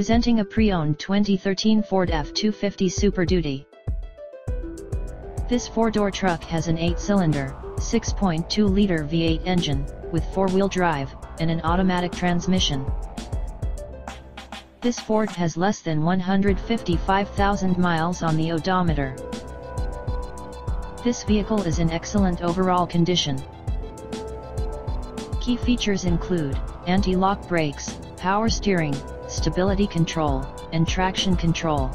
Presenting a pre-owned 2013 Ford F-250 Super Duty. This four-door truck has an 8-cylinder, 6.2-liter V8 engine, with four-wheel drive, and an automatic transmission. This Ford has less than 155,000 miles on the odometer. This vehicle is in excellent overall condition. Key features include, anti-lock brakes, power steering, stability control, and traction control.